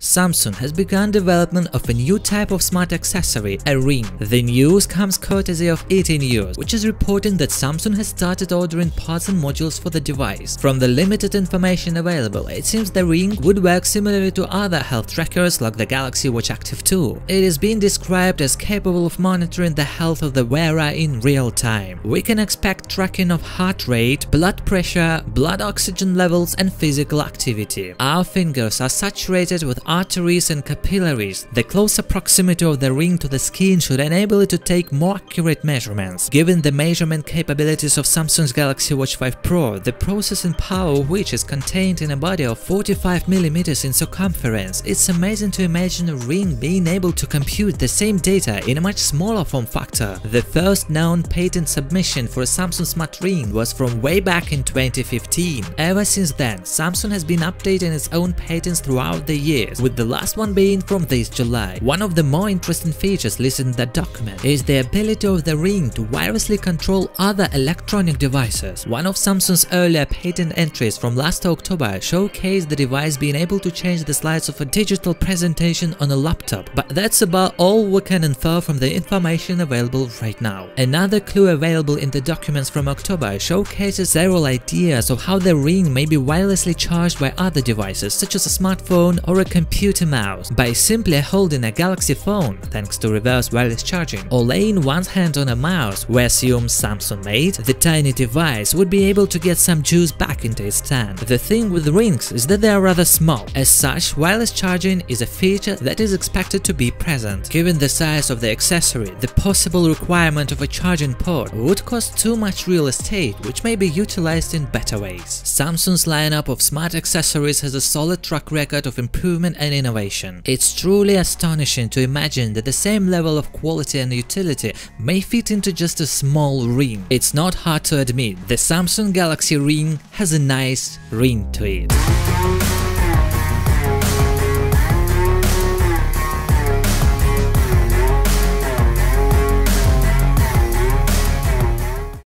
Samsung has begun development of a new type of smart accessory, a ring. The news comes courtesy of ET News, which is reporting that Samsung has started ordering parts and modules for the device. From the limited information available, it seems the ring would work similarly to other health trackers like the Galaxy Watch Active 2. It is being described as capable of monitoring the health of the wearer in real time. We can expect tracking of heart rate, blood pressure, blood oxygen levels and physical activity. Our fingers are saturated with arteries and capillaries. The closer proximity of the ring to the skin should enable it to take more accurate measurements. Given the measurement capabilities of Samsung's Galaxy Watch 5 Pro, the processing power of which is contained in a body of 45mm in circumference, it's amazing to imagine a ring being able to compute the same data in a much smaller form factor. The first known patent submission for a Samsung Smart Ring was from way back in 2015. Ever since then, Samsung has been updating its own patents throughout the years, with the last one being from this July. One of the more interesting features listed in that document is the ability of the ring to wirelessly control other electronic devices. One of Samsung's earlier patent entries from last October showcased the device being able to change the slides of a digital presentation on a laptop, but that's about all we can infer from the information available right now. Another clue available in the documents from October showcases several ideas of how the ring may be wirelessly charged by other devices such as a smartphone or a computer computer mouse by simply holding a Galaxy phone thanks to reverse wireless charging or laying one's hand on a mouse we assume Samsung made, the tiny device would be able to get some juice back into its stand. The thing with rings is that they are rather small. As such, wireless charging is a feature that is expected to be present. Given the size of the accessory, the possible requirement of a charging port would cost too much real estate which may be utilized in better ways. Samsung's lineup of smart accessories has a solid track record of improvement and innovation. It's truly astonishing to imagine that the same level of quality and utility may fit into just a small ring. It's not hard to admit the Samsung Galaxy Ring has a nice ring to it.